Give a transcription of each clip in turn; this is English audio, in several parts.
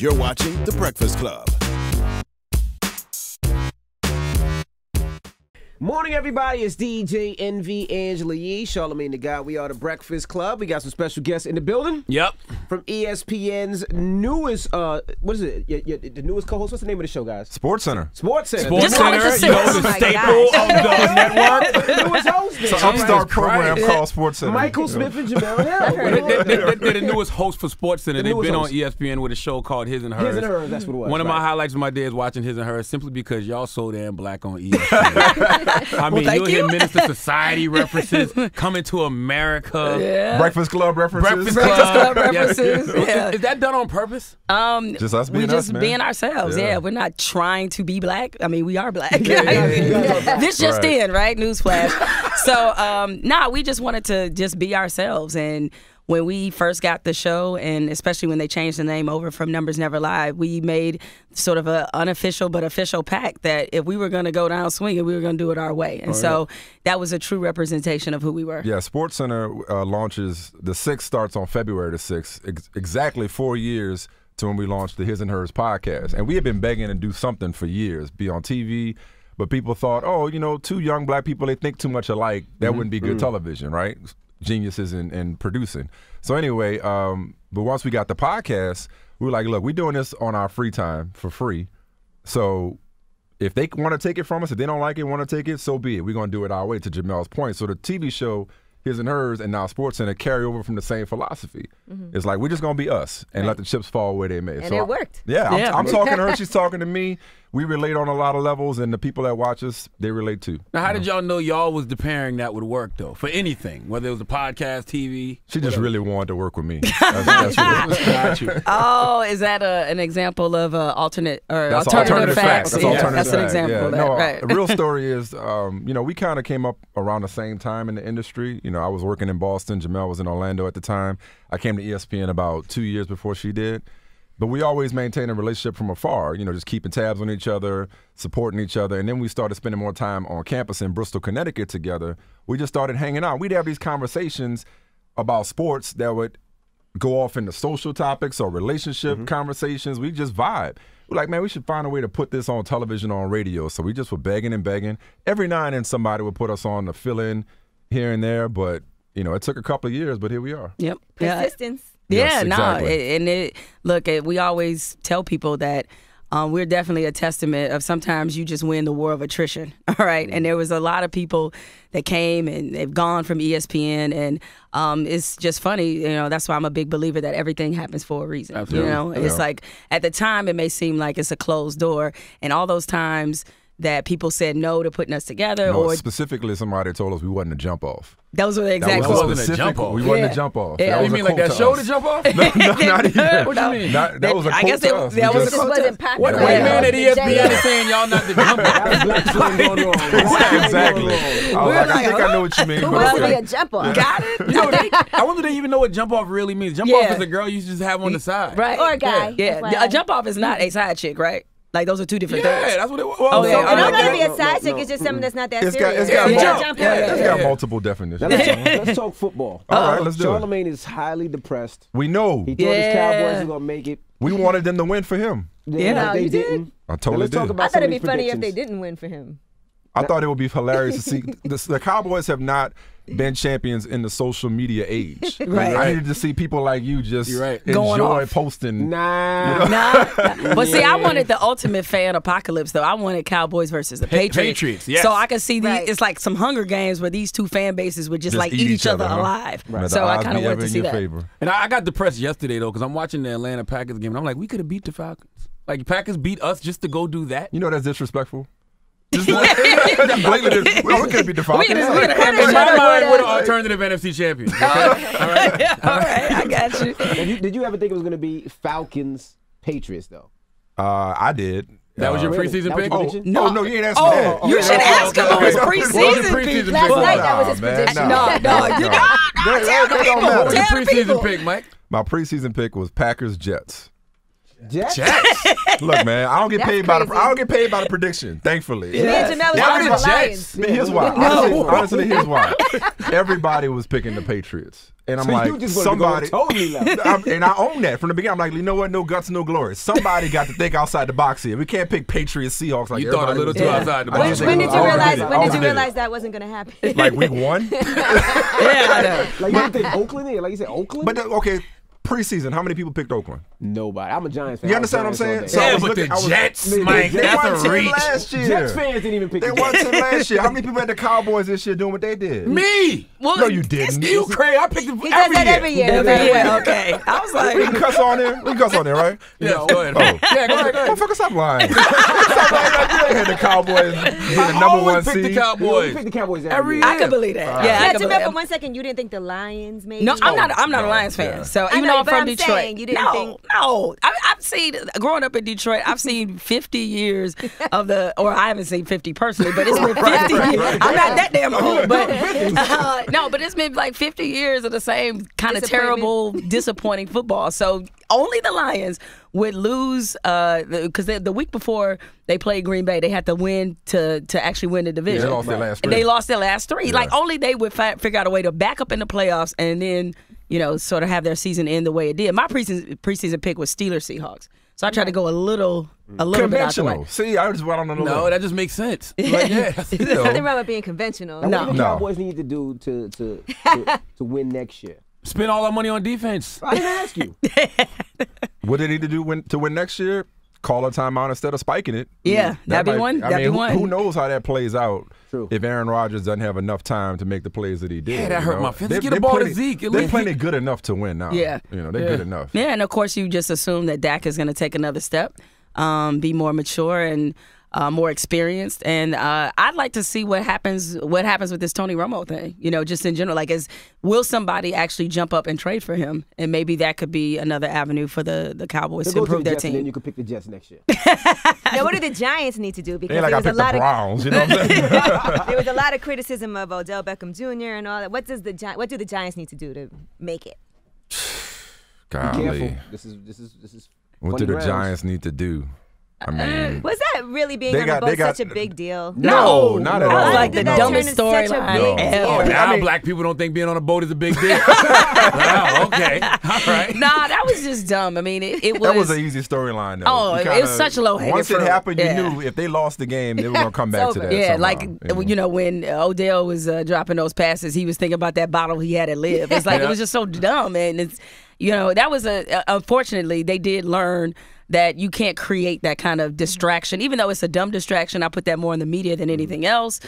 You're watching The Breakfast Club. Morning, everybody. It's DJ Envy Angela Yee, Charlamagne the Guy. We are the Breakfast Club. We got some special guests in the building. Yep. From ESPN's newest, uh, what is it? Y- y- the newest co-host. What's the name of the show, guys? Sports Center. Sports Center. Sports Just call Center, the you know, the Oh staple of the network. the newest host. It's an there. upstart program Christ. called Sports Center. Michael Smith and Jemele Hill. they're- they're the newest host for Sports Center. The They've been host. on ESPN with a show called His and Hers. His and Hers, that's what it was, One of my highlights of my day is watching His and Hers simply because y'all so damn black on ESPN. I mean, thank you'll hear. Menace II Society references, coming to America. Breakfast Club references. Breakfast Breakfast Club. Club references, Is- yeah. Is that done on purpose? Um, Just us being we being just us, man. being ourselves. Yeah. Yeah. we're not trying to be black. I mean, we are black. yeah. this just Right. in, right? Newsflash. so, um, nah, we just wanted to just be ourselves. And when we first got the show, and especially when they changed the name over from Numbers Never Lie, we made sort of an unofficial but official pact that if we were going to go down swinging, we were going to do it our way. And so that was a true representation of who we were. Yeah, Sports Center uh, launches the sixth starts on February the sixth, ex- exactly four years to when we launched the His and Hers podcast, and we had been begging to do something for years, be on TV. But people thought, oh, you know, two young black people, they think too much alike. That wouldn't be good television, right? Geniuses in, in producing. So anyway, um, but once we got the podcast, we were like, look, we're doing this on our free time for free. So if they want to take it from us, if they don't like it, want to take it, so be it. We're going to do it our way. To Jemele's point, so the TV show, his and hers, and now Sports Center carry over from the same philosophy. It's like we're just going to be us and let the chips fall where they may. And so it I- worked. Yeah, I'm, Yeah. I'm talking to her. She's talking to me. We relate on a lot of levels, and the people that watch us, they relate too. Now, how did y'all know y'all was the pairing that would work though for anything, whether it was a podcast, TV? She just really wanted to work with me. That's, that's what it is. Got you. Oh, is that a, an example of uh, alternate or That's alternative, facts? That's Yeah, alternative that's an fact. example Yeah. that, No, uh, right? the real story is, um, you know, we kind of came up around the same time in the industry. You know, I was working in Boston. Jemele was in Orlando at the time. I came to E ESPN about two years before she did. But we always maintained a relationship from afar, you know, just keeping tabs on each other, supporting each other. And then we started spending more time on campus in Bristol, Connecticut together. We just started hanging out. We'd have these conversations about sports that would go off into social topics or relationship mm-hmm. conversations. We just vibe. We're like, man, we should find a way to put this on television or on radio. So we just were begging and begging. Every now and then somebody would put us on to fill in here and there, but you know, it took a couple of years, but here we are. Yep. Persistence. Yeah, Yes, no, exactly. it- and it look, it, we always tell people that um, we're definitely a testament of sometimes you just win the war of attrition. All right, and there was a lot of people that came and they've gone from ESPN, and um, it's just funny, you know. That's why I'm a big believer that everything happens for a reason. Absolutely. You know, it's Yeah. like at the time it may seem like it's a closed door, and all those times that people said no to putting us together, No, or specifically, somebody told us we wasn't a jump off. those were the That exact was quotes. wasn't a specific- jump off. We wasn't Yeah. a jump off. Yeah. That You was a You mean like that show us. to jump off? no, not even. What you mean? Not- that was a I quote guess to it- us. that was a just- This quote wasn't popular. What, Yeah. what man at The ESPN J- is saying y'all not the jump off? That's black slang going wrong. Black exactly. I was like, I think I know what you mean. Who but wants to be a jump off? Got it. You know, they, I wonder they even know what jump off really means. Jump off is a girl you just have on the side. Right. Or a guy. Yeah, a jump off is not a side chick, right? Like those are two different Yeah, things. that's what it was. Oh, yeah, so- all It right. don't gotta be a side no, chick. It's just something that's not that It's got, serious. it's got, Yeah, mul- jump. jump Yeah, yeah, it's yeah, got multiple definitions. Now, let's, let's talk football. All right, let's do it. Charlamagne is highly depressed. We know. He thought his Cowboys were gonna make it. We wanted them to win for him. They, Yeah. but they oh, You did? didn't. I totally let's talk did. about I some thought it'd be funny if they didn't win for him. I thought it would be hilarious to see the, the Cowboys have not been champions in the social media age. Right. I needed to see people like you just right. Enjoy off. posting. Nah. Nah, but see, I wanted the ultimate fan apocalypse, though. I wanted Cowboys versus the Patriots. Patriots, yes. So I could see the Right. it's like some Hunger Games where these two fan bases would just, Just like eat, each other, huh? alive. May the So I kind of be wanted to see that. favor. And I, I got depressed yesterday though because I'm watching the Atlanta Packers game and I'm like, we could have beat the Falcons. Like the Packers beat us just to go do that. You know that's disrespectful. Just that's blatantly dis- well, we could be the Falcons. We could've- we could've had In my mind, with we're the alternative NFC champions. Okay? All right, I got you. Now, you- did you ever think it was gonna be Falcons Patriots though? Uh, I did. That was your Uh, Really? preseason pick? your Oh, prediction? no, no, you ain't asking Oh, me that. you okay, should okay, ask okay, him on his okay. What was your preseason preseason pick. pick? Last night, that was his Nah, prediction. nah. No, no, you No. no, That- tell that- the that don't people. matter. What was your Tell the preseason people. pick, Mike? My preseason pick was Packers Jets. Jets? Jets. Look, man, I don't get That's paid by the crazy. I don't get paid by the prediction. Thankfully. Me and Jemele was Why talking the about Jets? Lions. But here's why. Honestly, honestly, here's why. Everybody was picking the Patriots, and I'm So like, you just wanted to go somebody. totally left. I'm- and I own that from the beginning. I'm like, you know what? No guts, no glory. Somebody got to think outside the box here. We can't pick Patriots, Seahawks like You thought a everybody little was too doing. outside the I box. just When, when did it you was- realize? I When did you it. realize that wasn't going to happen? Like week one. Yeah, I know. Like you think Oakland? Yeah, like you said, Oakland? but the, okay, preseason. How many people picked Oakland? Nobody. I'm a Giants fan. You understand what I'm saying? all day. I Yeah, was but looking- the I was- Jets, They- Mike, they They won that's a 10 reach. last year. Jets fans didn't even pick They won 10 last year. How many people had the Cowboys this year doing what they did? Me. Well, No, you didn't. You crazy? I picked it He every year. every year. Every okay? year, okay. I was like, We can cuss on there. We can cuss on there, right? Yes, go ahead. Oh. Yeah, go ahead. Go ahead. Motherfucker, stop lying. stop lying like you ain't had the Cowboys be the I number always one pick the Cowboys. pick the Cowboys Every every year. year. I could believe that. Yeah, I Yeah, could for one second, you didn't think the Lions maybe? No, I'm not. I'm not a oh, Lions fan. So I even know, though I'm from I'm Detroit, saying you didn't no, think- no. I, I've seen growing up in Detroit. I've seen 50 years of the, or I haven't seen 50 personally, but it's been 50 years. I'm not that damn old, but uh, no, but it's been like 50 years of the same kind of terrible, disappointing football. So only the Lions would lose because the, the week before they played Green Bay, they had to win to to actually win the division. they lost their last And three. They lost their last three. Yeah. Like only they would fi- figure out a way to back up in the playoffs and then you know sort of have their season end the way it did. My preseason preseason pick was Steelers Seahawks, so I tried to go a little a little bit out the way. Conventional. See, I just went on the No, that just makes sense. Like, yeah, that's- you know, Nothing wrong with being conventional. No. What do the No. Need to do to to, to, to win next year? spend all our money on defense. I didn't ask you. what they need to do win, to win next year? Call a timeout instead of spiking it. Yeah, that'd be one- I that'd mean, be who, one. who knows how that plays out? True. If Aaron Rodgers doesn't have enough time to make the plays that he did, Yeah, that hurt know? my feelings. They- Get the they're ball to Zeke, at They're least. plenty good enough to win now. Yeah. you know they're Yeah. good enough. Yeah, and of course you just assume that Dak is going to take another step, um, be more mature and uh, more experienced. And uh, I'd like to see what happens. What happens with this Tony Romo thing? You know, just in general, like, is will somebody actually jump up and trade for him? And maybe that could be another avenue for the the Cowboys So to go to improve the their Jets and then you could pick the Jets next year. Now, what do the Giants need to do? Because like there was a picked the lot of Browns. You know what I'm saying? there was a lot of criticism of Odell Beckham Jr. and all that. What does the Gi- what do the Giants need to do to make it? Careful. Golly, This is this is this is. what do the grounds. Giants need to do? I mean, Was that really being on got- the boat got- such a big deal? No, not at that all. was like the Did dumbest story into such a storyline ever. Oh, now I mean- black people don't think being on a boat is a big deal. wow, okay, all right. Nah, that was just dumb. I mean, it, it was. that was an easy storyline though. Oh, it kinda- was such low-hanging Once it fruit. happened, you knew if they lost the game, they were gonna come back to that. Yeah, somehow, like you know when Odell was uh, dropping those passes, he was thinking about that bottle he had at live. It's like it was just so dumb, and it's you know that was a uh, unfortunately they did learn that you can't create that kind of distraction, even though it's a dumb distraction. I put that more in the media than anything else.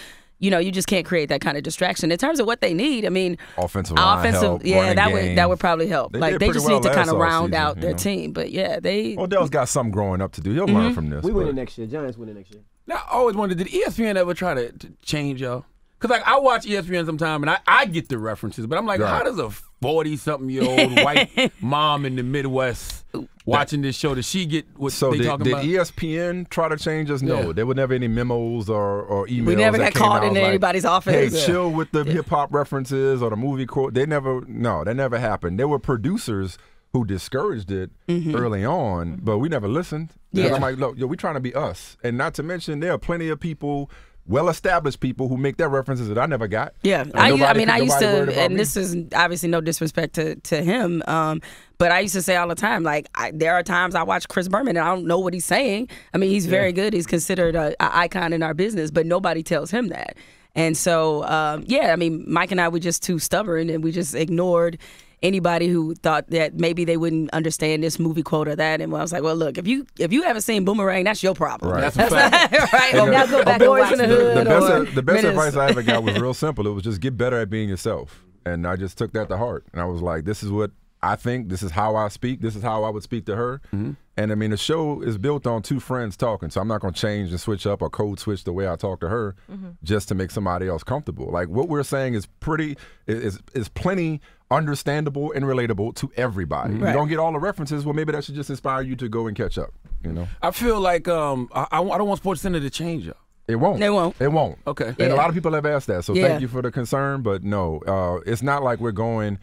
You know, you just can't create that kind of distraction. In terms of what they need, I mean, Offensive line offensive, help, yeah, running that would that would probably help. They like they just well need to kind of round offseason, out their know. team. But yeah, they Odell's got something growing up to do. He'll Mm-hmm. learn from this. We but- winning next year. Giants winning next year. Now, I always wondered, did ESPN ever try to, to change y'all? Because like I watch ESPN sometime and I, I get the references, but I'm like, Right. how does a 40 something year old white mom in the Midwest watching this show, does she get what So they did, talking did about? ESPN try to change us? No, Yeah. there were never any memos or, or emails. We never got came called into like, anybody's office. Hey, Yeah. chill with the hip hop references or the movie quote. They never. No, that never happened. There were producers who discouraged it mm-hmm. early on, but we never listened. Yeah. I'm like, look, yo, we trying to be us, and not to mention there are plenty of people. Well-established people who make their references that I never got. Yeah, I, u- I nobody- mean, I used to, and me. this is obviously no disrespect to, to him, um, but I used to say all the time, like, I, there are times I watch Chris Berman and I don't know what he's saying. I mean, he's very good. He's considered a, a icon in our business, but nobody tells him that. And so, um, yeah, I mean, Mike and I were just too stubborn, and we just ignored anybody who thought that maybe they wouldn't understand this movie quote or that. And I was like, well, look, if you if you haven't seen Boomerang, that's your problem. Right. That's a fact. right? And Or- the- Now go back Boys in the the- Hood. the best, or the best advice I ever got was real simple. It was just get better at being yourself. And I just took that to heart. And I was like, this is what I think. This is how I speak. This is how I would speak to her. And I mean, the show is built on two friends talking. So I'm not going to change and switch up or code switch the way I talk to her just to make somebody else comfortable. Like what we're saying is pretty, is, is plenty understandable and relatable to everybody. You Right. don't get all the references. Well, maybe that should just inspire you to go and catch up. You know, I feel like um, I, I, I don't want Sports Center to change y'all. it won't. It won't. It won't. Okay. And Yeah. a lot of people have asked that. So Yeah. thank you for the concern. But no, uh, it's not like we're going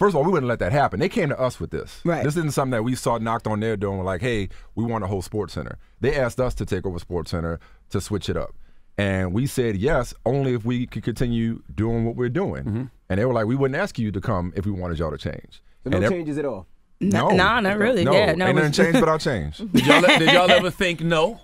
First of all, we wouldn't let that happen. They came to us with this. Right. This isn't something that we saw knocked on their door and were like, hey, we want a whole Sports Center. They asked us to take over Sports Center to switch it up. And we said yes, only if we could continue doing what we're doing. Mm-hmm. And they were like, we wouldn't ask you to come if we wanted y'all to change. So no And changes at all. No, Nah, not really. No, Yeah, no, ain't it nothing was- changed but I'll change. Did y'all, did y'all ever think no?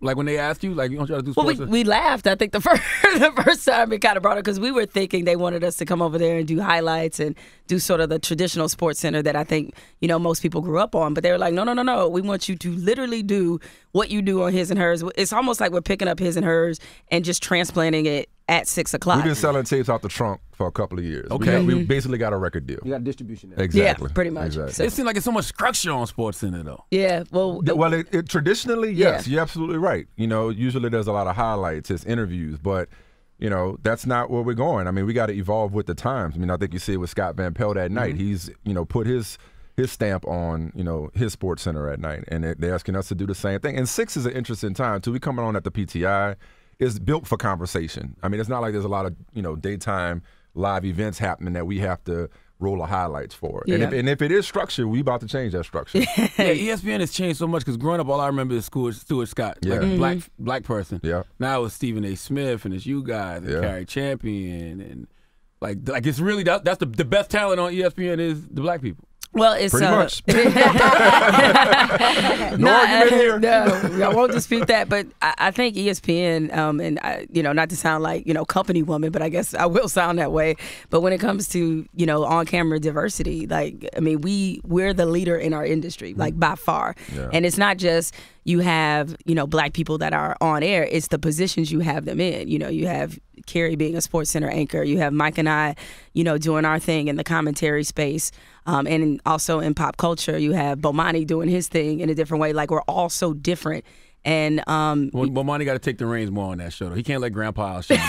Like when they asked you, like you don't try to do Well, sports. we, we laughed. I think the first the first time it kind of brought it because we were thinking they wanted us to come over there and do highlights and do sort of the traditional sports center that I think you know most people grew up on. But they were like, no, no, no, no. We want you to literally do what you do on his and hers. It's almost like we're picking up his and hers and just transplanting it at six o'clock. We've been selling tapes out the trunk for a couple of years. We Okay. got- we, basically got a record deal. You got distribution now. Exactly. pretty much. Exactly. So- it seems like it's so much structure on Sports Center though. yeah. Well, Yeah, Well, it, it, traditionally, yes, Yeah. you're absolutely right. You know, usually there's a lot of highlights, it's interviews, but you know that's not where we're going. I mean, we got to evolve with the times. I mean, I think you see it with Scott Van Pelt at night. Mm-hmm. He's you know put his his stamp on you know his sports center at night, and they- they're asking us to do the same thing. And six is an interesting time too. We coming on at the PTI is built for conversation. I mean, it's not like there's a lot of you know daytime live events happening that we have to roll the highlights for. And, if, and if it is structured, we about to change that structure. Yeah, ESPN has changed so much because growing up, all I remember is Stuart, Stuart Scott, Yeah. like a black mm-hmm. black person. Yeah. Now it's Stephen A. Smith and it's you guys and Yeah. Cari Champion and like like it's really that, that's the the best talent on ESPN is the black people. well, it's Pretty uh, much. no No argument here. No, I won't dispute that. But I, I think ESPN, um, and I, you know, not to sound like you know company woman, but I guess I will sound that way. But when it comes to you know on camera diversity, like I mean, we we're the leader in our industry, like by far. Yeah. And it's not just you have you know black people that are on air; it's the positions you have them in. You know, you have Cari being a Sports Center anchor. You have Mike and I, you know, doing our thing in the commentary space. Um, and also in pop culture, you have Bomani doing his thing in a different way. Like we're all so different. And um, Well, Bomani got to take the reins more on that show. Though. He can't let Grandpa outshine. him.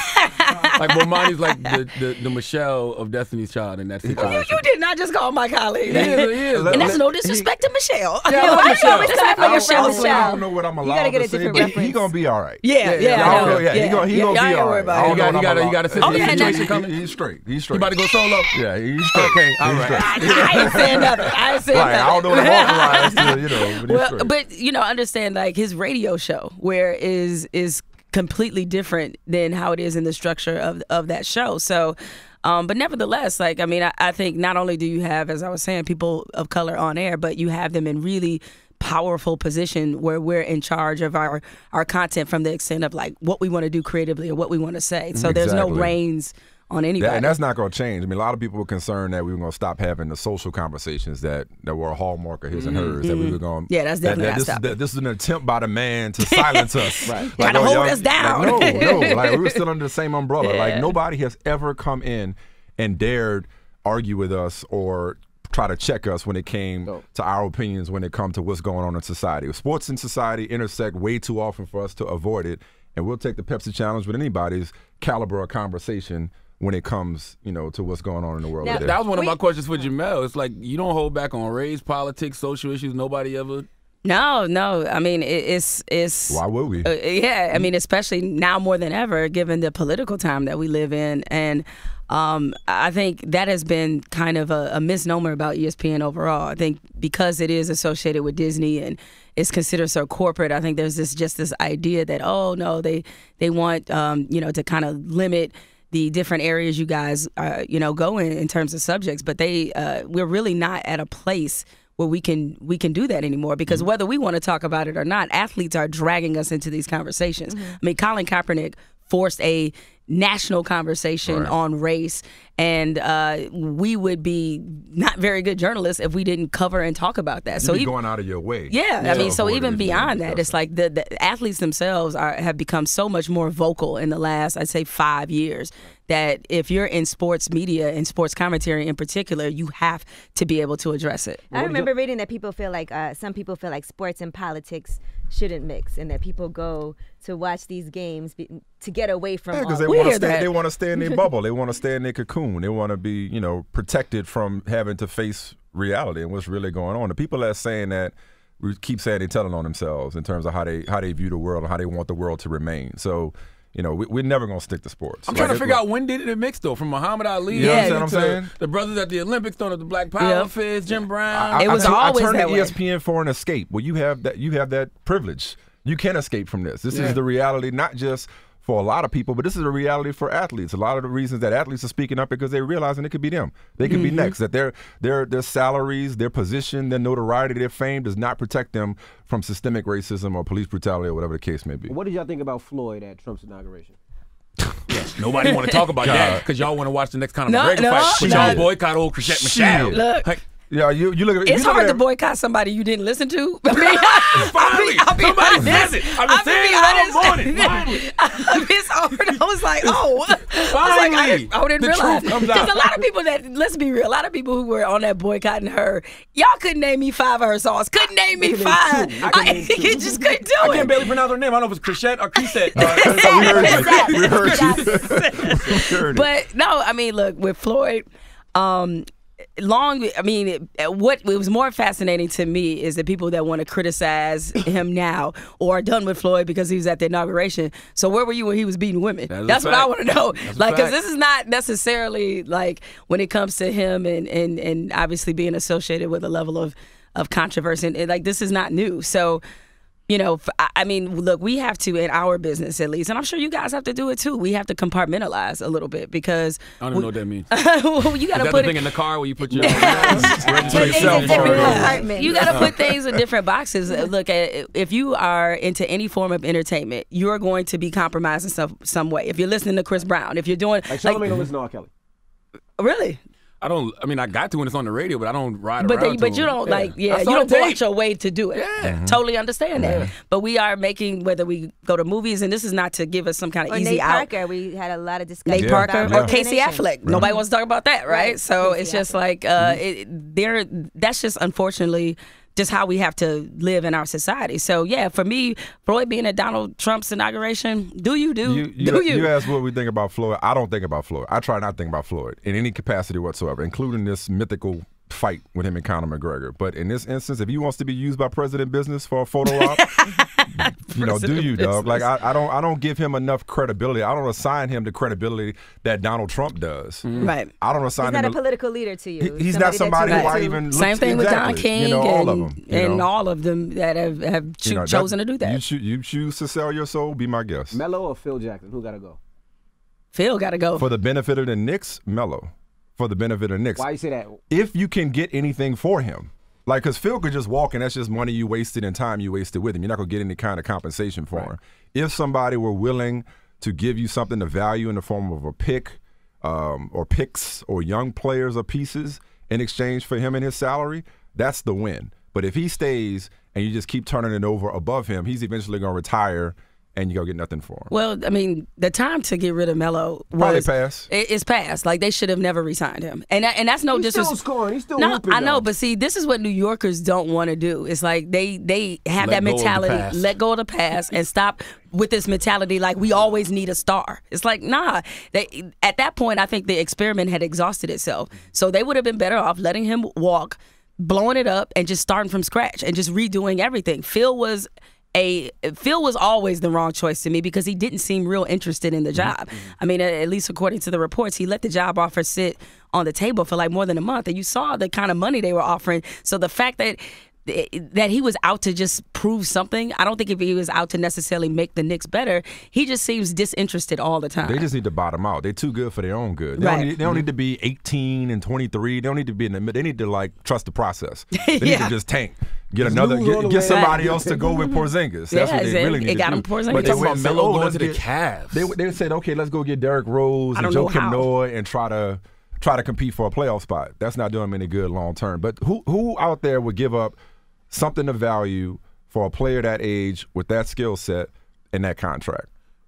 like Bomani's like the, the the Michelle of Destiny's Child in that situation. you did not just call my colleague. He is, he is. and that's no disrespect to Michelle. Yeah, I Yeah, love why you Michelle. always just act I don't, Michelle I don't, I Michelle? don't know what I'm You allowed gotta get to a say, different but reference. he gonna be all right. Yeah, yeah, yeah, I I don't know. know. Yeah, he gonna he yeah, gonna y'all be all right. all worried right. about I it. don't know You got- I'm you gotta sit there. Oh, yeah, Situation no, coming. He's straight. He's straight. You about to go solo? Yeah, he's straight. Okay, all He's right. straight. I ain't saying nothing. I ain't saying Like, I don't know what I'm authorized to, you know, but he's straight. but you know, understand like his radio show, where is is completely different than how it is in the structure of of that show. So, um, but nevertheless, like I mean, I, I think not only do you have, as I was saying, people of color on air, but you have them in really powerful position where we're in charge of our our content from the extent of like what we want to do creatively or what we want to say. So there's no reins on anybody. That, and that's not going to change. I mean, a lot of people were concerned that we were going to stop having the social conversations that, that were a hallmark of his and hers. That we were going. Mm-hmm. Yeah, that's definitely that not this, stopping. that this is an attempt by the man to silence us. right. Trying to hold us down. Like, no, no. Like we were still under the same umbrella. Like nobody has ever come in and dared argue with us or try to check us when it came to our opinions when it come to what's going on in society. Sports and society intersect way too often for us to avoid it. And we'll take the Pepsi challenge with anybody's caliber of conversation when it comes, you know, to what's going on in the world Now. That was one of my questions for Jemele. It's like you don't hold back on race, politics, social issues. Nobody ever. no, no. I mean, it, it's it's. Why would we? Uh, yeah, I mean, especially now more than ever, given the political time that we live in, and um, I think that has been kind of a, a misnomer about ESPN overall. I think because it is associated with Disney and it's considered so corporate, I think there's this just this idea that oh no, they they want um, you know to kind of limit the different areas you guys uh, you know go in in terms of subjects, but they uh, we're really not at a place where we can we can do that anymore because whether we want to talk about it or not, athletes are dragging us into these conversations. I mean, Colin Kaepernick forced a national conversation on race, and uh, we would be not very good journalists if we didn't cover and talk about that. You so be even, going out of your way. yeah, I mean, so avoid even beyond that, it's like the, the athletes themselves are have become so much more vocal in the last, I'd say, five years. That if you're in sports media and sports commentary in particular, you have to be able to address it. I remember reading that people feel like uh, some people feel like sports and politics shouldn't mix, and that people go to watch these games be, to get away from. Yeah, because they want to stay. that. They want to stay in their bubble. They want to stay in their cocoon. They want to be, you know, protected from having to face reality and what's really going on. The people that are saying that we keep saying they're telling on themselves in terms of how they how they view the world and how they want the world to remain. So, You know, we, we're never gonna stick to sports. I'm trying to figure it- out when did it mix though, from Muhammad Ali. You understand what I'm to saying? The brothers at the Olympics, throwing up the Black Power Yeah. fist, Jim Brown. I, It was I, tu- always I turned that to way. ESPN for an escape. Well, you have that. You have that privilege. You can't escape from this. This Yeah. is the reality, not just for a lot of people, but this is a reality for athletes. A lot of the reasons that athletes are speaking up because they're realizing it could be them. They could Mm-hmm. be next. That their their their salaries, their position, their notoriety, their fame does not protect them from systemic racism or police brutality or whatever the case may be. What did y'all think about Floyd at Trump's inauguration? Nobody want to talk about that because y'all want to watch the next Conor No, McGregor no, fight, but no. y'all boycott old Chrisette Michelle. Look. Like, Yeah, you you look at It's look hard at to boycott somebody you didn't listen to. I mean, Finally, I'll be, I'll be somebody honest. says it. I've been I'll be saying it all honest. morning. Finally. it's hard. I was like, oh, I was like, I Finally. didn't, I didn't The realize. truth comes There's out. a lot of people that, let's be real, a lot of people who were on that boycotting her, y'all couldn't name me five of her songs. Couldn't name me can name five. I name you just couldn't do I it. I can't barely pronounce her name. I don't know if it's Chrisette or Chrisette. Exact, we heard you. We heard it. But no, I mean, look with Floyd. Um, long, I mean, what it was more fascinating to me is the people that want to criticize him now or are done with Floyd because he was at the inauguration. So where were you when he was beating women? That is That's what I want to know. That's like, because this is not necessarily like when it comes to him and and and obviously being associated with a level of of controversy. And, and, like this is not new. So you know, I mean, look, we have to in our business at least, and I'm sure you guys have to do it too. We have to compartmentalize a little bit because I don't even know what that means. well, you got to put the thing it. in the car where you put your Put things in different You got to put things in different boxes. Uh, Look, if you are into any form of entertainment, you're going to be compromised in some some way. If you're listening to Chris Brown, if you're doing Like Charlamagne don't listen to R. Kelly. really, I don't. I mean, I got to when it's on the radio, but I don't ride but around. they, to but you them. don't like yeah, you don't the go tape. out your way to do it. Yeah. Totally understand that. But we are making whether we go to movies, and this is not to give us some kind of Or easy Nate out. Parker, we had a lot of discussion. Nate Parker about or Casey discrimination. Affleck. Nobody wants to talk about that, right? Right, So Casey it's just Affleck. like uh, it, there. That's just unfortunately just how we have to live in our society. So yeah, for me, Floyd being at Donald Trump's inauguration, do you do You, you, do you? you asked what we think about Floyd. I don't think about Floyd. I try not to think about Floyd in any capacity whatsoever, including this mythical fight with him and Conor McGregor. But in this instance, if he wants to be used by president business for a photo op, you know, do you, dog? Like. I, I don't, I don't give him enough credibility. I don't assign him the credibility that Donald Trump does. Mm-hmm. right. I don't assign He's not him. a the- political leader to you. he- he's not somebody who you I even look Same to- thing with Don exactly. King You know, all of and, them. you and know. all of them that have, have cho- You know, that- chosen to do that. You, choo- you choose to sell your soul. Be my guest. Melo or Phil Jackson? Who gotta go? Phil got to go. For the benefit of the Knicks, Mello. For the benefit of Knicks. Why you say that? if you can get anything for him. Like, because Phil could just walk and that's just money you wasted and time you wasted with him. You're not going to get any kind of compensation for him. If somebody were willing to give you something of value in the form of a pick um, or picks or young players or pieces in exchange for him and his salary, that's the win. But if he stays and you just keep turning it over above him, he's eventually going to retire and you go get nothing for him. Well, I mean, the time to get rid of Melo Probably was pass. it- it's past. Like they should have never resigned him, and and that's no He's still scoring. He's still no, hooping, I know, though. but see, this is what New Yorkers don't want to do. It's like they they have Let that go of the mentality, let go of the past, and stop with this mentality like we always need a star. It's like nah. They, at that point, I think the experiment had exhausted itself. So they would have been better off letting him walk, blowing it up, and just starting from scratch and just redoing everything. Phil was a Phil was always the wrong choice to me because he didn't seem real interested in the mm-hmm. job. I mean, at least according to the reports, he let the job offer sit on the table for like more than a month, and you saw the kind of money they were offering. So the fact that that he was out to just prove something, I don't think if he was out to necessarily make the Knicks better. He just seems disinterested all the time. They just need to bottom out. They're too good for their own good. They Right. don't, need, they don't need mm-hmm. to be 18 and 23. They don't need to be in the mid. They need to like trust the process. They need Yeah. to just tank. Get another. Get, get somebody else to go with Porzingis. That's Yeah, what they it- really it need to got do. him Porzingis. But Talking went about and said, Melo oh, going to the Cavs. They they said, okay, let's go get Derrick Rose and Joe know how. Noah and try to try to compete for a playoff spot. That's not doing them any good long term. But who who out there would give up something of value for a player that age with that skill set and that contract?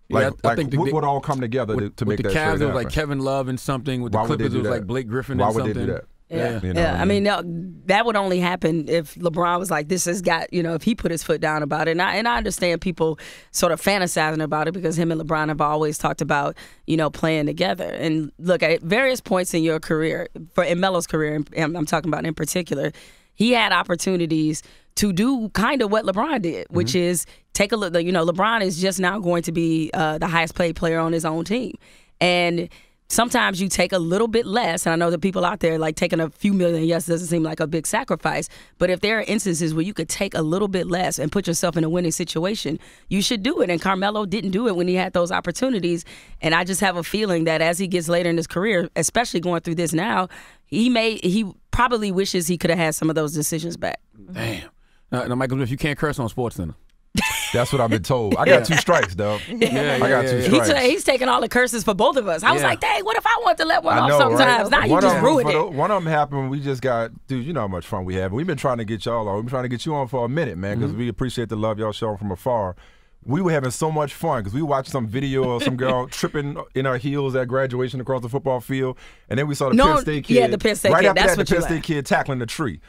Like, I- I like think the- what would all come together to, with, to with make the that Cavs, it was like? Kevin Love and something. With the Why would Clippers, it was like Blake Griffin Why and would they something. do that? Yeah, You know, yeah. I I mean, no, that would only happen if LeBron was like, "This has got," you know, if he put his foot down about it. And I, and I understand people sort of fantasizing about it because him and LeBron have always talked about, you know, playing together. And look, at various points in your career, for in Melo's career, and I'm talking about in particular, he had opportunities to do kind of what LeBron did, which Mm-hmm. is take a look. You know, LeBron is just now going to be uh, the highest paid player on his own team, and sometimes you take a little bit less. And I know that people out there like taking a few million. Yes, doesn't seem like a big sacrifice, but if there are instances where you could take a little bit less and put yourself in a winning situation, you should do it. And Carmelo didn't do it when he had those opportunities. And I just have a feeling that as he gets later in his career, especially going through this now, he may he probably wishes he could have had some of those decisions back. Damn. Uh, now, Michael, if you can't curse on Sports Center. That's what I've been told. I got two strikes, dog. Yeah, I got two He strikes. ta- he's taking all the curses for both of us. I was Yeah. like, dang, what if I want to let one I off sometimes? right? Now you One of just them- ruined it. One of them happened. We just got, dude. You know how much fun we have. We've been trying to get y'all on. We've been trying to get you on for a minute, man, Mm-hmm. because we appreciate the love y'all show from afar. We were having so much fun because we watched some video of some girl tripping in her heels at graduation across the football field, and then we saw the No, Penn State kid. yeah, the Penn State right kid, after that's that, what the you Penn State like. kid tackling the tree.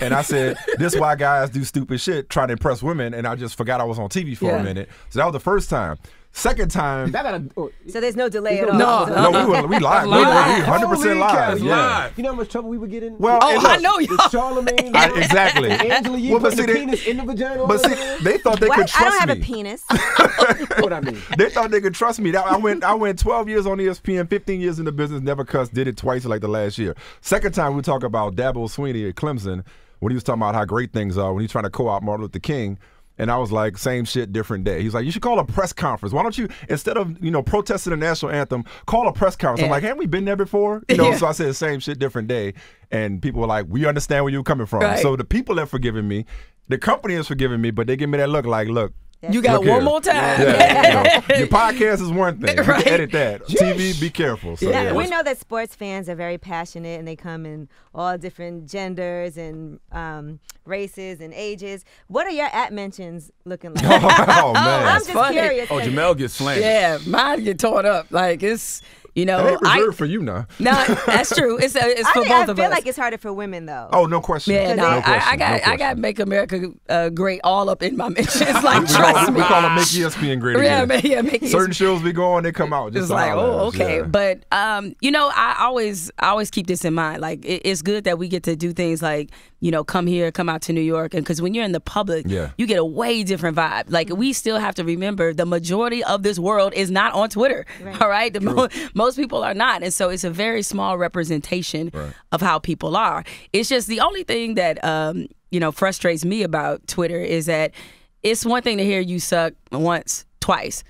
And I said, "This why guys do stupid shit trying to impress women." And I just forgot I was on TV for Yeah. a minute. So that was the first time. Second time, That gotta. oh, So there's no delay at all. No, So- no, we were we live. We, Live. we 100 percent live. Recap. Yeah. You know how much trouble we would get in? Well, Oh, and I know y'all. Charlamagne. I- exactly. Angela Yee Well, but see, the they- penis in the vagina. But see, they thought they What? could I trust don't have me. a penis. what I mean. They thought they could trust me. That, I went I went 12 years on ESPN, 15 years in the business, never cussed, did it twice like the last year. Second time we talk about Dabo Swinney at Clemson when he was talking about how great things are when he's trying to co-opt Martin Luther King. And I was like, same shit, different day. He's like, you should call a press conference. Why don't you, instead of, you know, protesting the national anthem, call a press conference. I'm like, haven't we been there before? You know, Yeah. so I said, same shit, different day. And people were like, we understand where you're coming from. Right. So the people have forgiven me. The company has forgiven me, but they give me that look like, look, You got one here. more time. yeah, you know, your podcast is one thing. You Right. can edit that. TV, be careful. So, Yeah. yeah. we know that sports fans are very passionate and they come in all different genders and um, races and ages. What are your at mentions looking like? oh man. I'm That's just funny. curious. Oh, 'cause Jemele gets slammed. Yeah, mine get torn up. Like it's you know, It ain't I reserved for you now. no, that's true. It's uh, it's for think, both I of us. I feel like it's harder for women though. Oh, no question. yeah, no, No I, I got no I got. Make America uh, Great all up in my mentions. Like we, trust call, me. we call them make ESPN great yeah, again. man, yeah, make Certain shows we go on, they come out. Just It's like, oh, okay. yeah. But um, you know, I always I always keep this in mind. Like it, it's good that we get to do things like, you know, come here, come out to New York and cuz when you're in the public, Yeah. you get a way different vibe. Like we still have to remember the majority of this world is not on Twitter. All right? The mo- most people are not. And so it's a very small representation of how people are. It's just the only thing that um, you know, frustrates me about Twitter is that it's one thing to hear you suck once, twice,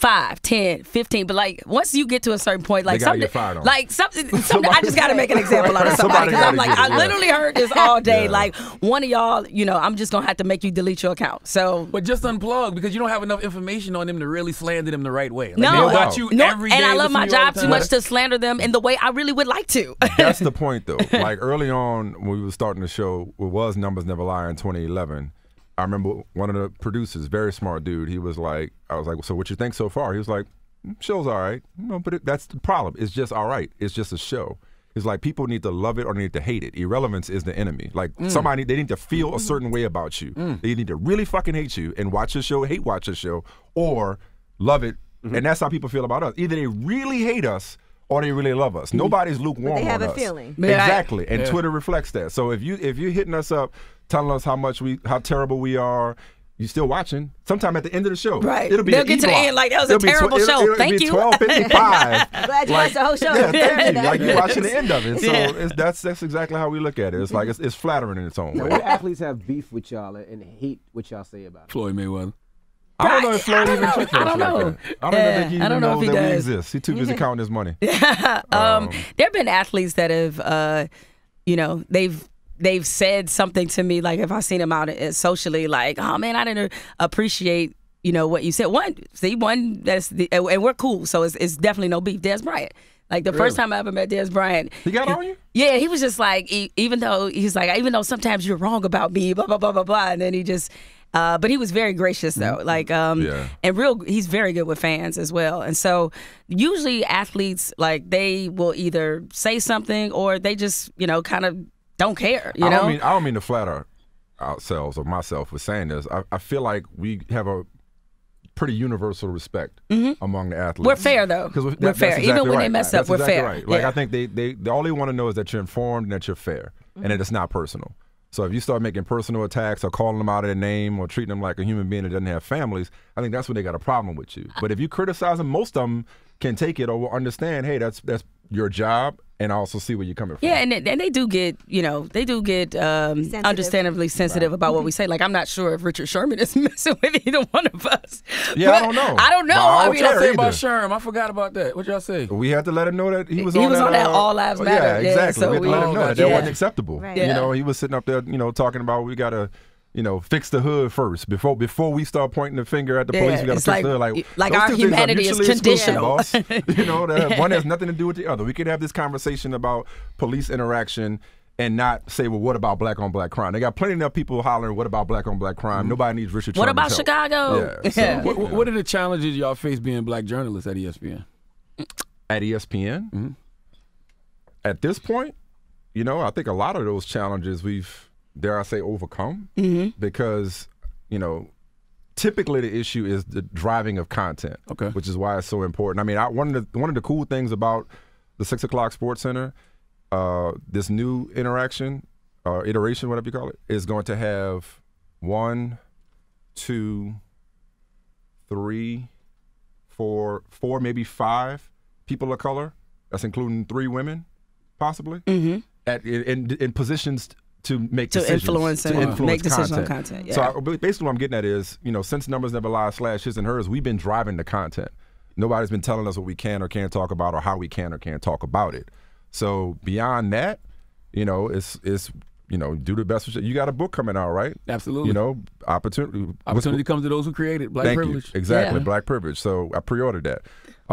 five, ten, fifteen, but like once you get to a certain point, like something, get fired on. like something, something I just got to make an example out of somebody. Somebody 'cause I'm like, get it, I yeah. literally heard this all day. Yeah. Like one of y'all, you know, I'm just gonna have to make you delete your account. So. But just unplug because you don't have enough information on them to really slander them the right way. Like, No, they No watch you no, every and day, I love my to you all job too much to slander them in the way I really would like to. That's the point, though. Like early on, when we were starting the show, it was Numbers Never Lie in 2011. I remember one of the producers, very smart dude. He was like, I was like, so what you think so far? He was like, "Mm, show's all right. No, but it, that's the problem. It's just all right. It's just a show. It's like people need to love it or they need to hate it. Irrelevance is the enemy. Like mm. somebody, they need to feel a certain way about you. Mm. They need to really fucking hate you and watch your show, hate watch your show, or love it. Mm-hmm. And that's how people feel about us. Either they really hate us or they really love us. Mm-hmm. Nobody's lukewarm they have on a us. feeling. Yeah, I- Exactly, and Twitter reflects that. So if you if you're hitting us up, telling us how much we how terrible we are. You still watching? Sometime at the end of the show, Right. It'll be They'll an get to the end like, that was a It'll be terrible it'll- show. it'll Thank be you. Twelve fifty-five. I'm glad you watched the whole show. Yeah, thank you. Yeah. Like you're watching the end of it. So Yeah. it's, that's that's exactly how we look at it. It's like it's, it's flattering in its own way. what athletes have beef with y'all and hate what y'all say about it? Floyd Mayweather. I don't know if Floyd I don't even know. checks I us don't like know. that. I don't Yeah, think he I even don't know if he that we does. exist. He's too busy counting his money. um, there have been athletes that have, uh, you know, they've they've said something to me like if I seen them out socially, like, oh man, I didn't appreciate. You know what you said. One, see, one that's the, and we're cool, so it's, it's definitely no beef. Dez Bryant, like the first time I ever met Dez Bryant, He got on you? yeah, he was just like, even though he's like, even though sometimes you're wrong about me, blah blah blah blah blah, and then he just, uh, but he was very gracious though, like, um, Yeah. and real, he's very good with fans as well, and so usually athletes like they will either say something or they just, you know, kind of don't care, you I know. don't mean I don't mean to flatter ourselves or myself with saying this. I, I feel like we have a pretty universal respect among the athletes. Mm-hmm. We're fair, though. 'Cause we- We're that- fair. that's Even exactly when they mess up, That's we're exactly fair. Right. Like Yeah. I think they, they, they all they want to know is that you're informed and that you're fair and that it's not personal. So if you start making personal attacks or calling them out of their name or treating them like a human being that doesn't have families, I think that's when they got a problem with you. But if you criticize them, most of them can take it or will understand. Hey, that's that's your job, and also see where you're coming from. Yeah, and they, and they do get you know they do get um, Sensitive. understandably sensitive about what we say. Like I'm not sure if Richard Sherman is messing with either one of us. Yeah, I don't know. I don't know. But I I don't mean, I What y'all say either. about Sherman. I forgot about that. What y'all say? We had to let him know that he was He on was that. on that uh, All Lives Matter. Yeah, Yeah, exactly. so we had to we- let him know that Yeah. that wasn't acceptable. Right. You know, he was sitting up there, you know, talking about we got to, you know, fix the hood first before before we start pointing the finger at the Yeah, police. We got to it's fix like- the hood. Like, like our two things are humanity is mutually conditional. boss. you know, that one has nothing to do with the other. We could have this conversation about police interaction. And not say, well, what about black on black crime? They got plenty enough people hollering, what about black on black crime? Mm-hmm. Nobody needs Richard What Sherman's about help. Chicago? Yeah. so, Yeah. What, what- what are the challenges y'all face being black journalists at ESPN? at E ESPN. Mm-hmm. At this point, you know, I think a lot of those challenges we've, dare I say, overcome because, you know, typically the issue is the driving of content. Okay. which is why it's so important. I mean, I, one of the one of the cool things about the six o'clock Sports Center, uh, this new interaction, uh, iteration, whatever you call it, is going to have one, two, three, four, four, maybe five people of color. That's including three women, possibly, at in, in, in positions to make To decisions, influence to and influence make decisions on content. content, So. I, basically, what I'm getting at is, you know, since numbers never lie slash his and hers, we've been driving the content. Nobody's been telling us what we can or can't talk about or how we can or can't talk about it. So beyond that, you know, it's it's you know, do the best. You got a book coming out, right? Absolutely. You know, opportunity. Opportunity comes to those who create it. Black Thank privilege. you. Exactly, Yeah. black privilege. So I pre-ordered that.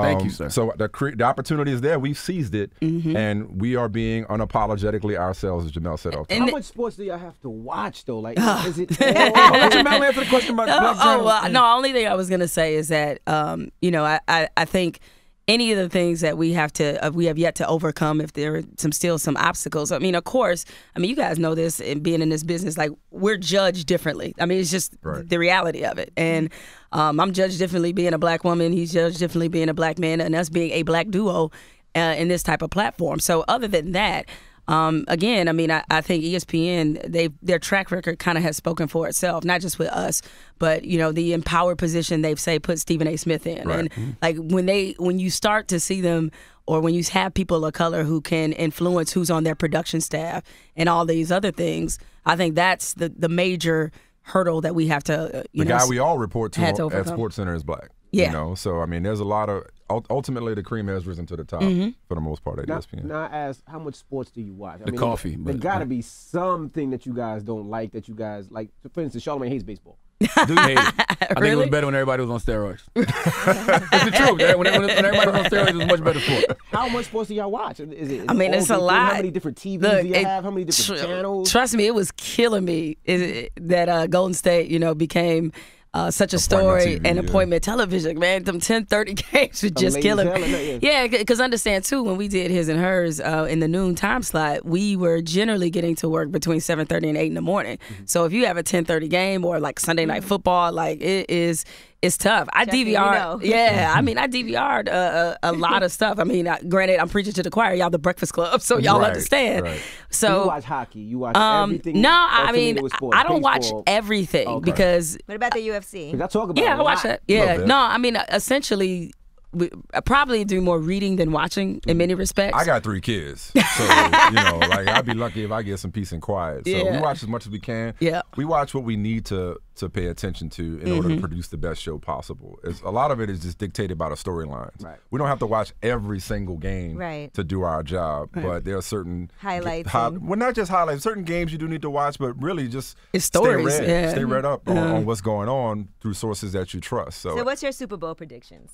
Thank Um, you, sir. So the cre- the opportunity is there. We've seized it, Mm-hmm. and we are being unapologetically ourselves, as Jemele said. Off. And How much sports do y'all have to watch though? Like, is it? I'll all, let Jemele answer the question about Oh, black oh well, no. Only thing I was gonna say is that um, you know I, I, I think any of the things that we have to uh, we have yet to overcome if there are some still some obstacles. I mean, of course, I mean you guys know this and being in this business, like we're judged differently. I mean, it's just Right. the reality of it. And um, I'm judged differently being a black woman. He's judged differently being a black man, and us being a black duo uh, in this type of platform. So other than that. Um, again, I mean, I, I think ESPN, they their track record kind of has spoken for itself, not just with us, but you know the empowered position they've say put Stephen A. Smith in, Right. and like when they when you start to see them, or when you have people of color who can influence who's on their production staff and all these other things, I think that's the the major hurdle that we have to, uh, you the know, guy we all report to, to at. Sports Center is black. Yeah. You know, so I mean, there's a lot of ultimately the cream has risen to the top Mm-hmm. for the most part at Now, ESPN. now I ask, how much sports do you watch? I The coffee, There but- got to be something that you guys don't like that you guys like. For instance, Charlamagne hates baseball. Dude, hate it. I think it was better when everybody was on steroids. it's the truth. When, when, when everybody was on steroids, it was much better sport. How much sports do y'all watch? Is it, is I mean, it's a different? lot. How many different TVs Look, do you it- have? How many different tr- channels? Trust me, it was killing me is it- that uh, Golden State, you know, became uh, such a story TV, and yeah. appointment television. Man, them 1030 games were just killing hell, me. yeah. Yeah, because understand too, when we did his and hers uh, in the noon time slot, we were generally getting to work between 7:30 and 8 in the morning. Mm-hmm. So if you have a 10:30 game or like Sunday night football, like it is. It's tough. I Checking, you DVR. know. Yeah, I mean, I DVR'd uh, a, a lot of stuff. I mean, I, granted, I'm preaching to the choir. Y'all the Breakfast Club, so y'all Right, understand. right. So you watch hockey. You watch um, everything. no, I mean, affiliated with sports, I don't watch everything Okay. because What about the UFC? Cause I talk about. yeah, it I a watch that. Yeah, no, I mean, essentially, we, I probably do more reading than watching in mm-hmm. many respects. I got three kids, so you know, like I'd be lucky if I get some peace and quiet. So we watch as much as we can. Yeah. we watch what we need to to pay attention to in order to mm-hmm. produce the best show possible. It's, a lot of it is just dictated by the storylines. Right. We don't have to watch every single game Right. to do our job, but there are certain Highlights hi- and- well, not just highlights. Certain games you do need to watch, but really just It's stay stories, read, yeah. stay read up on, on what's going on through sources that you trust. So, So what's your Super Bowl predictions?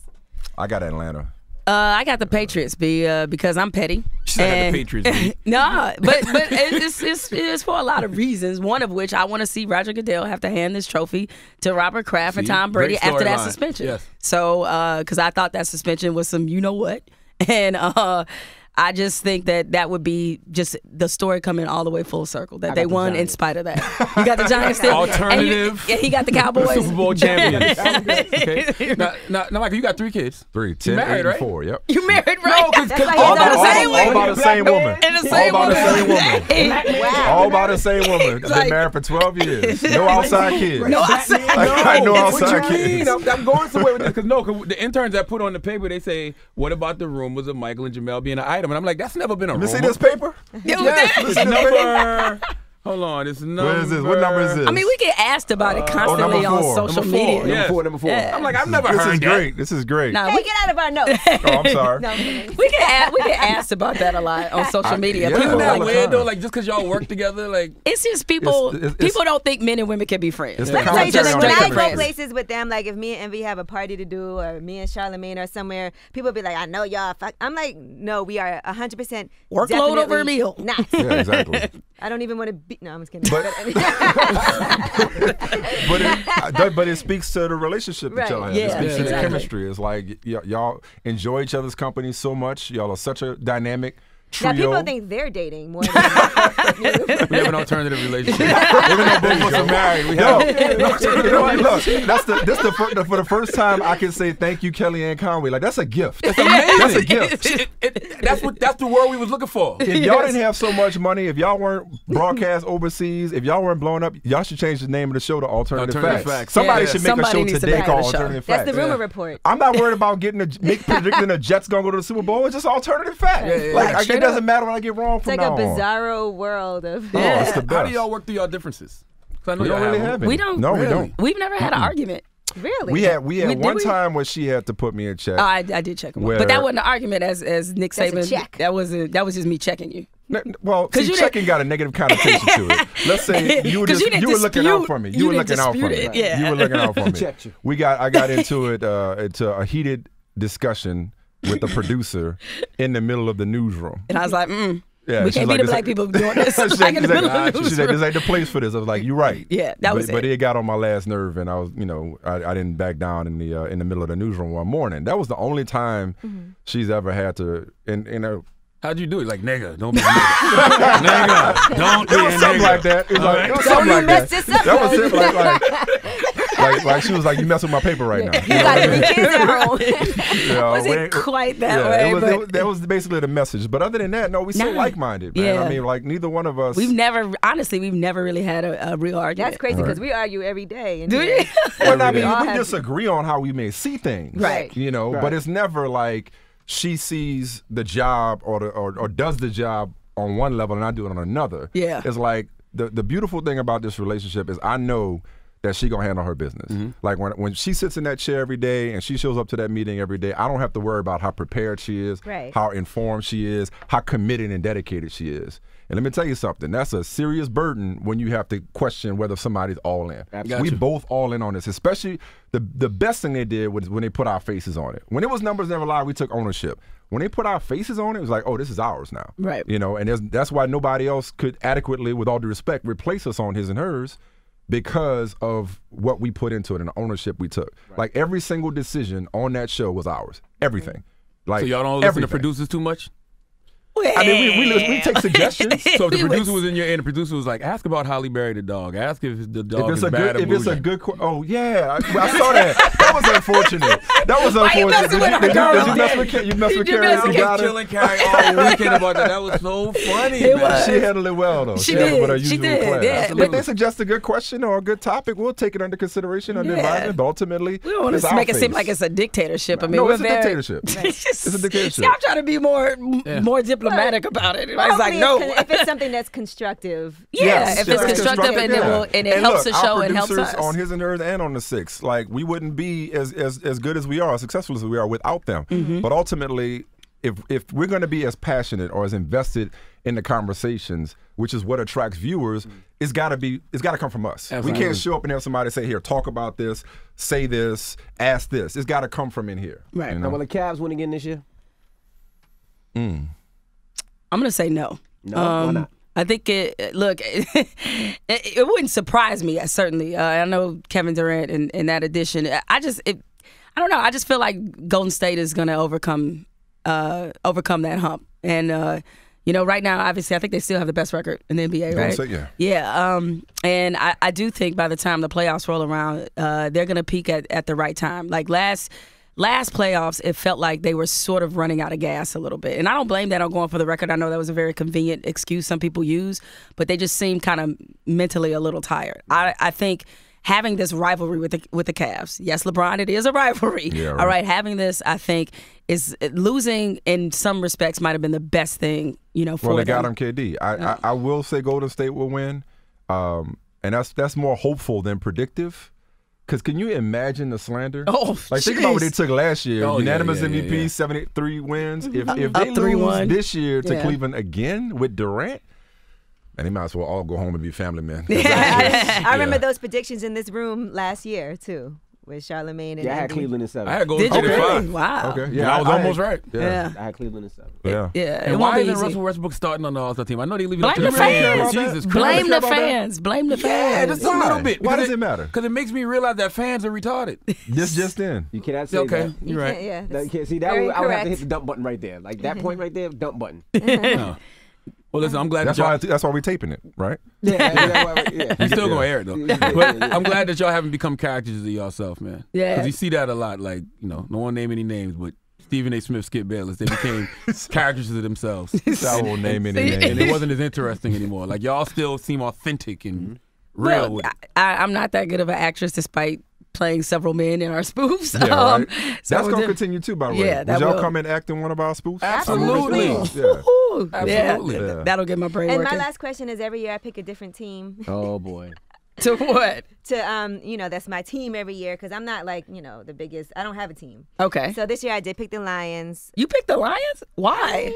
I got Atlanta. Uh, I got the Patriots be uh, because I'm petty. She said got And- the Patriots beat. no, but but it's, it's it's for a lot of reasons. One of which I want to see Roger Goodell have to hand this trophy to Robert Kraft and Tom Brady after that storyline. suspension. Yes. So because I thought that suspension was some you know what, and uh, I just think that that would be just the story coming all the way full circle. That they the won in spite of that. You got the Giants still. And you- Alternative Yeah, he got the Cowboys. Super Bowl champions. okay. Now, now, now, Michael, you got three kids. Three, ten, married, eight, and right? four. Yep. You married, right? No, 'cause- That's why all he's about, on all, the same woman. all about the same woman. And the all same about the same woman. woman. Wow. All about the same woman. Been like- married for 12 years. No outside kids. No, I said I know what outside you mean? kids. I'm, I'm going somewhere with this because no, 'cause the interns that put on the paper they say, "What about the rumors of Michael and Jemele being an item?" And I'm like, "That's never been a Let me see this paper. Yes, it's Listen number. Hold on, it's number. What is this? What number is this? I mean, we get asked about it uh, constantly oh, number on four. social Number four, media. Number Yes. four, number four. Yeah. I'm like, I've never this heard is that. great. This is great. Nah, Hey, we, get out of our notes. Oh, I'm sorry. we get asked, we get asked about that a lot on social media. yeah. People Isn't that like weird though? Like just because y'all work together, like it's just people. It's- it's- people don't think men and women can be friends. It's the Let me tell you something. When I go chemistry. places with them, like if me and Envy have a party to do, or me and Charlemagne are somewhere, people be like, "I know y'all." Fuck. I'm like, "No, we are 100 percent Workload over a meal. Not. Yeah, exactly. I don't even want to be. No, I'm just kidding. But- but it, but it speaks to the relationship that y'all Right. have. Yeah, it speaks to the chemistry. It's like y- y'all enjoy each other's company so much. Y'all are such a dynamic trio. now people think they're dating more than we have an alternative relationship. Even though both of us are married, we Yo, have. look, you know what? Look, that's the this the, fir- the for the first time I can say thank you, Kellyanne Conway. Like that's a gift. That's amazing. That's a gift. It- it- that's what that's the word we was looking for. If y'all didn't have so much money, if y'all weren't broadcast overseas, if y'all weren't blowing up, y'all should change the name of the show to Alternative, Alternative Facts. Facts. Somebody Yeah. should make Somebody a show needs to today called a show. Alternative That's Facts. the rumor report. I'm not worried about getting a make predicting the Jets gonna go to the Super Bowl. It's just alternative facts. Yeah, yeah, like. I- Straight it doesn't up. matter when I get wrong It's from like a now on. bizarro world of. Oh, it's the How do y'all work through your differences? 'Cause I know we don't y'all really have have them. We don't. No, we don't. We've never had an argument. Really? We had we had We- one we? time where she had to put me in check. Oh, I, I did check him, Where- but that wasn't an argument. As as Nick That's Saban, check. that wasn't. That was just me checking you. Well, Well, 'Cause see, you checking got a negative connotation to it. Let's say you were 'Cause just, you you were looking out for me. You, you were looking out for me. it, yeah. You were looking out for me. We got I got into it uh, into a heated discussion with the producer in the middle of the newsroom. And I was like, mm, Yeah, we can't like, be the black people doing this. She's like in the she's middle of the she said, newsroom. "This ain't the place for this." I was like, "You're right." Yeah, that but, was But it. it got on my last nerve, and I was, you know, I, I didn't back down in the uh, in the middle of the newsroom one morning. That was the only time Mm-hmm. she's ever had to, and you know, How'd you do it? Like nigga, don't be a nigga. nigga, don't be a nigga. something like that. It was, like, it was Don't something like mess that. this up, That was it. Like, like, like, like she was like, "You messing with my paper right now." You got to be kids at home. You was when it quite that yeah, way? It was, but it was- that was basically the message. But other than that, no, we so Nah. like-minded, man. Yeah. I mean, like neither one of us. we've never, honestly, we've never really had a, a real argument. That's crazy because we argue every day. in Do you? Well, I We mean, all we have- disagree on how we may see things, Right. You know, but it's never like she sees the job or the, or, or does the job on one level and I do it on another. Yeah. it's like the the beautiful thing about this relationship is I know that she gonna handle her business. Mm-hmm. Like when when she sits in that chair every day and she shows up to that meeting every day, I don't have to worry about how prepared she is, Right. how informed she is, how committed and dedicated she is. And let me tell you something, that's a serious burden when you have to question whether somebody's all in. Absolutely. We both all in on this. Especially the the best thing they did was when they put our faces on it. When it was numbers never lie, we took ownership. When they put our faces on it, it was like, oh, this is ours now. Right. You know, and that's why nobody else could adequately, with all due respect, replace us on his and hers because of what we put into it and the ownership we took. Like every single decision on that show was ours. Everything. Like So y'all don't listen everything. to producers too much. I mean, we, we, we take suggestions. So if the producer was- was in your ear, and the producer was like, "Ask about Holly Berry the dog. Ask if the dog if it's is a bad good, or if it's a good, qu- oh yeah, I, I saw that. That was unfortunate. That was Why you unfortunate. messing Did with you, her, did you, did you mess with Cari? You messed with You Cari? messed You with got her? killing Cari all weekend about that. That was so funny. It man. was. She handled it well though. She handled it did. with her She usual did, class. yeah. If But- they suggest a good question or a good topic, we'll take it under consideration, under Yeah. advisement. But ultimately, We don't want it's to our make it seem face. like it's a dictatorship. I mean, No, we're it's a very, dictatorship. It's a dictatorship. See, I'm trying to be more more diplomatic about it. It's like Hopefully no. con- if it's something that's constructive. yeah, Yes, if it's constructive and it will and it And helps look, the show our and helps producers us. on his and hers and on the six. Like we wouldn't be as as as good as we are, as successful as we are without them. Mm-hmm. But ultimately, if if we're going to be as passionate or as invested in the conversations, which is what attracts viewers, it's got to be it's got to come from us. We can't show up and have somebody say, "Here, talk about this, say this, ask this." It's got to come from in here. Right. You Now, know? will the Cavs win again this year? I'm gonna say no. No, why Um, not? I think it. Look, it, it wouldn't surprise me. uh, Certainly, uh, I know Kevin Durant and, and that addition. I just, it, I don't know. I just feel like Golden State is gonna overcome, uh, overcome that hump And uh, you know, right now, obviously, I think they still have the best record in the NBA, Golden right? State, yeah. Yeah. Um, and I, I do think by the time the playoffs roll around, uh, they're going to peak at, at the right time. Like last last playoffs, it felt like they were sort of running out of gas a little bit. And I don't blame that on going for the record. I know that was a very convenient excuse some people use, but they just seemed kind of mentally a little tired. I, I think having this rivalry with the with the Cavs. Yes, LeBron, it is a rivalry. Yeah, right. All right, having this, I think, is losing in some respects might have been the best thing, you know, for Well, they them. got him KD. I, I I will say Golden State will win, um, and that's that's more hopeful than predictive. Because can you imagine the slander? Oh, like think about what they took last year. Oh, Unanimous yeah, yeah, MVP, yeah. seventy three wins. If if Up they lose 3-1. this year to Yeah. Cleveland again with Durant, and they might as well all go home and be family men. I, that's- I remember yeah. those predictions in this room last year too, with Charlamagne and Yeah, I had Envy. Cleveland in seven. I had Golden Did you State at really? five. Wow. Okay, And yeah, I was almost right. Yeah, Yeah. I had Cleveland in seven. yeah. Yeah. it And won't why be isn't easy. Russell Westbrook starting on the All Star team? I know they leave it Blame up to the the fans. Jesus Blame Christ. the care about that? fans. Blame the Yeah, fans. just a Why? little bit. Why does it matter? Because it makes me realize that fans are retarded. This just in. You cannot say okay, that. you're right. Yeah, That, that's you can't see that. very Would, I would have to correct. hit the dump button right there. Like that point right there, dump button. No. Well, listen, I'm glad That's that y'all. why. That's why we're taping it, right? Yeah, yeah, yeah. You still gonna air it though. Yeah, yeah, But yeah. I'm glad that y'all haven't become characters of yourself, man. Yeah. Because you see that a lot. Like, you know, no one name any names, but Stephen A. Smith, Skip Bayless, they became characters of themselves. I won't name any See? and it wasn't as interesting anymore. Like y'all still seem authentic and real. Well, with it. I, I'm not that good of an actress, despite playing several men in our spoofs. Yeah, Um, right. so That's gonna doing- continue too. By the way, Yeah, Would y'all will. come and act in one of our spoofs? Absolutely. Yeah. Absolutely. Yeah, Yeah. that'll get my brain And my last question is: Every year I pick a different team Oh boy. to what? to, um, you know, that's my team every year because I'm not like, you know, the biggest. I don't have a team. Okay. So this year I did pick the Lions. you picked the Lions? Why?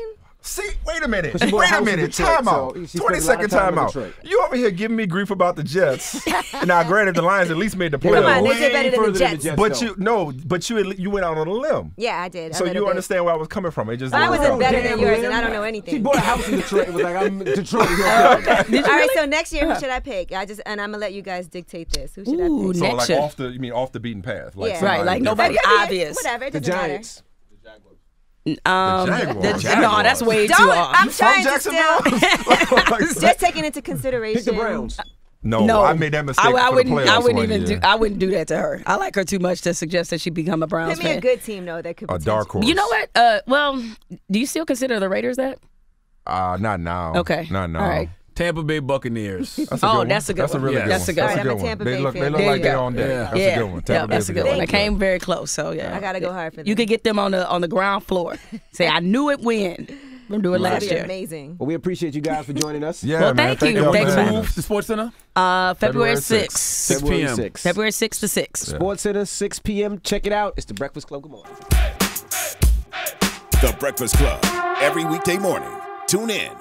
See, wait a minute. she bought a Wait a minute. Detroit, Time out. so she spent a 20 lot second of time time out. You over here giving me grief about the Jets. now, granted, the Lions at least made the playoffs. Come on, they did better than further the than the Jets. Jets. But though. you no, but you you went out on a limb. Yeah, I did. So you bit. understand where I was coming from. It just I wasn't Oh, better than yours, and I don't know She anything. bought a house in Detroit. It was like I'm Detroit. Is your All right, so next year, who should I pick? I just and I'm gonna let you guys dictate this. Who should Ooh, I pick? so next like year. off the you mean off the beaten path. Like Yeah. Right, like nobody Yeah, yeah, obvious. Whatever, it The doesn't matter. Giants. Um, Jaguars. the- no, that's way too Don't. off. I'm From trying to still just taking into consideration. Pick the Browns. no, no, I made that mistake I, I for wouldn't. the I wouldn't even year. do. I wouldn't do that to her. I like her too much to suggest that she become a Browns Put me fan. a good team though that could. a dark horse. You know what? Uh, well, do you still consider the Raiders that? Uh, not now. Okay. Not now. All right. Tampa Bay Buccaneers. That's a Oh, good one. that's a good That's one. a really Yeah. good That's one. a good That's one. a good I'm one. Tampa They Bay look, they look like they're on deck. Yeah. That's yeah, a good one. Tampa Bay's that's a good one. They came very close, so yeah. I gotta go hard for them. You could get them on the on the ground floor. Say, I knew it when. I'm doing That'd last year. amazing. Well, we appreciate you guys for joining us. Yeah, Well, man. thank you. y'all Thanks for for having Move us. to Sports Center. Uh, February February 6th. 6 February p.m. 6th. February 6th to 6. Sports Center, 6 p.m. Check it out. It's the Breakfast Club. Good morning. The Breakfast Club. Every weekday morning. Tune in